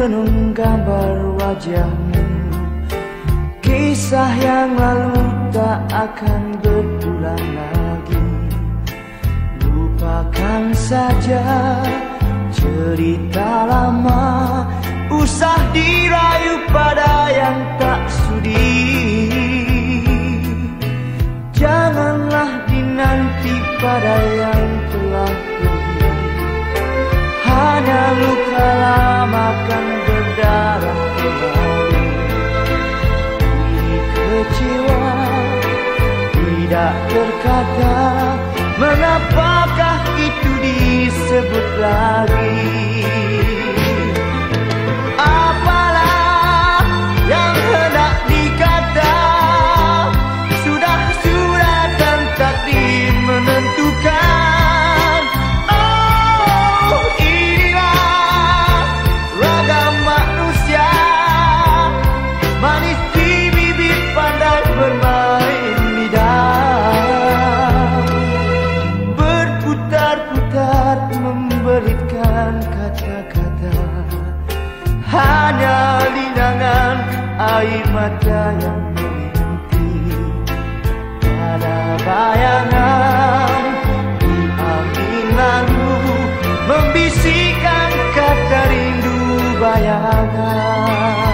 renung gambar wajahmu. Kisah yang lalu tak akan berulang lagi. Lupakan saja cerita lama. Usah dirayu pada yang tak sudi. Janganlah dinanti pada yang telah pergi lama kan berdarah kembali. Ini kecewa tidak terkata Mengapakah Manis di bibir pandai bermain bidang Berputar-putar memberikan kata-kata. Hanya linangan air mata yang berhenti Pada bayangan di angin lalu Membisik layanan